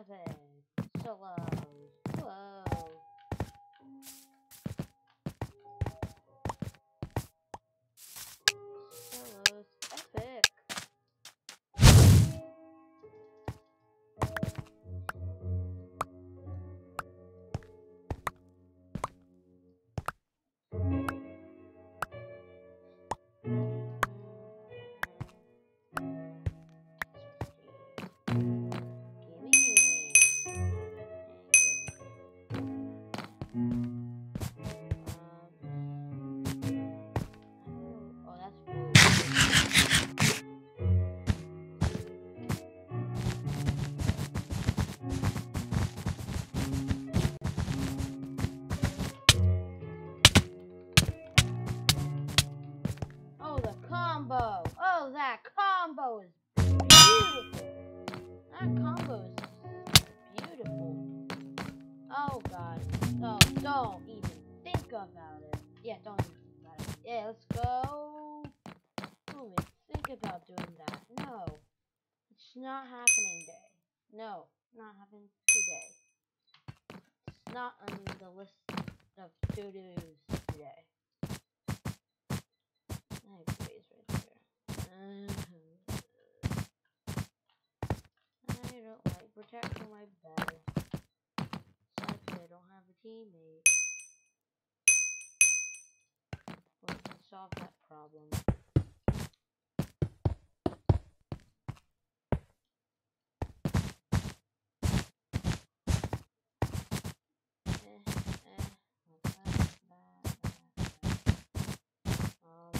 epic. Solos. Whoa. Solos. Epic. Oh, don't even think about it. Yeah, don't even think about it. Yeah, let's go. Don't even think about doing that. No. It's not happening day. No, not happening today. It's not on the list of to-dos today. I praise right there. Uh-huh. I don't like protecting my bed. Sadly, I don't have a teammate. Well, we solve that problem. Eh, eh, not bad, bad, bad, bad. Um,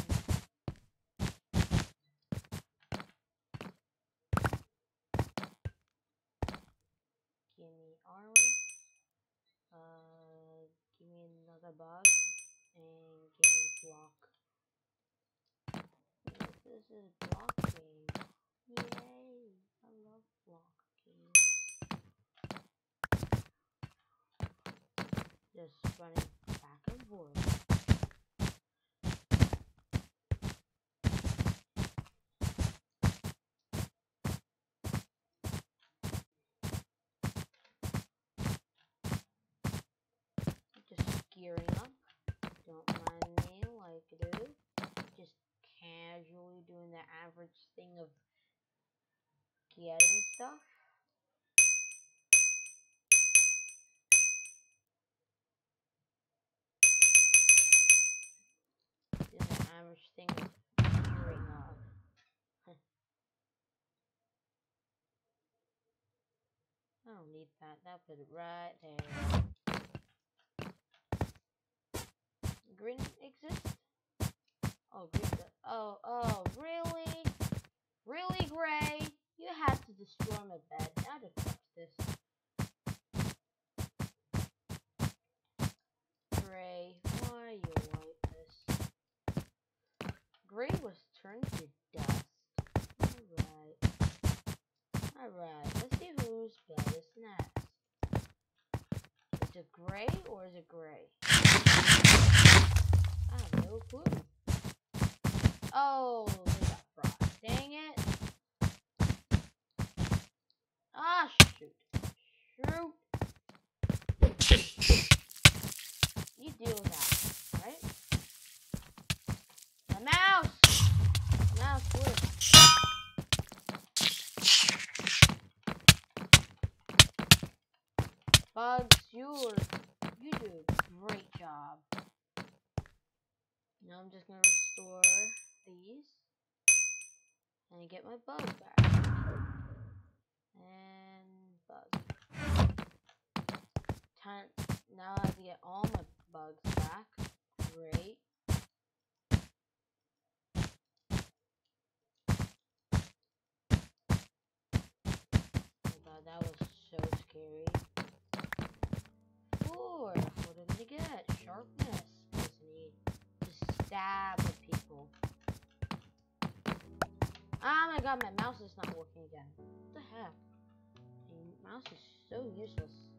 give me armor. Uh, give me another bug. And give me block. This is block game. Yay! I love block games. Just running back and forth. Just gearing up. Don't mind me like I do. Just casually doing the average thing of getting stuff. Doing the average thing of gearing up. I don't need that. I'll put it right there. Oh. Oh, oh, really? Really, Gray? You had to destroy my bed. Now to fix this. Gray, why you like this? Gray was turned to dust. Alright. Alright, let's see whose bed is next. Is it gray or is it gray? I have no clue. Oh, they got frost. Dang it. Ah, shoot. Shoot. You deal with that, right? The mouse! Mouse, wood. Bugs, you're, you do a great job. Now I'm just gonna restore these and get my bug back. And bug. Ten. Now I get all my bugs back. Great. Oh god, that was so scary. Four. What did we get? Sharpness. Just need to stab Oh my god, my mouse is not working again. What the heck? My mouse is so useless.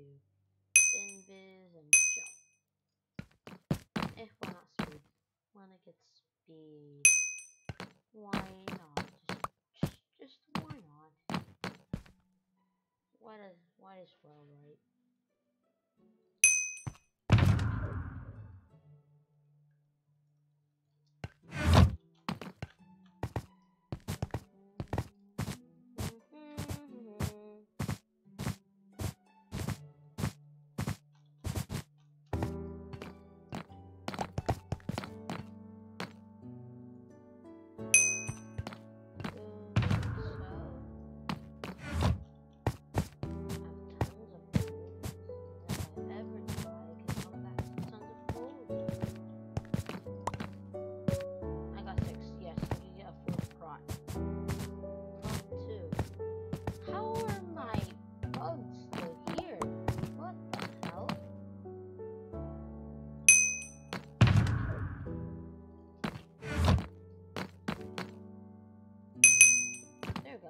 do invis and jump. If we're not speed? Wanna get speed? Why not? Just, just, just why not? Why does, why does well right?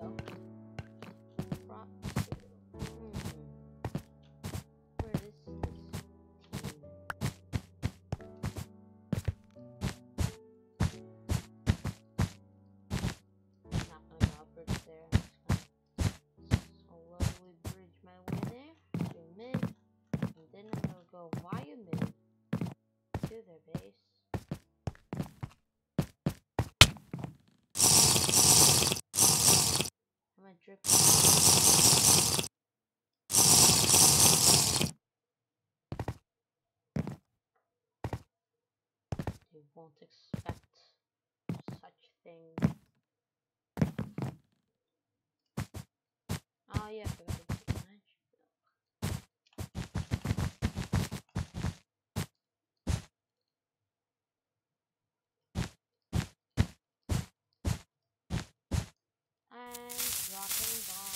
not gonna bridge there. I'm bridge my way there. Mid. And then I'm go via mid to their base. my drip. You won't expect such things. Oh ah, yeah, Rock and ball.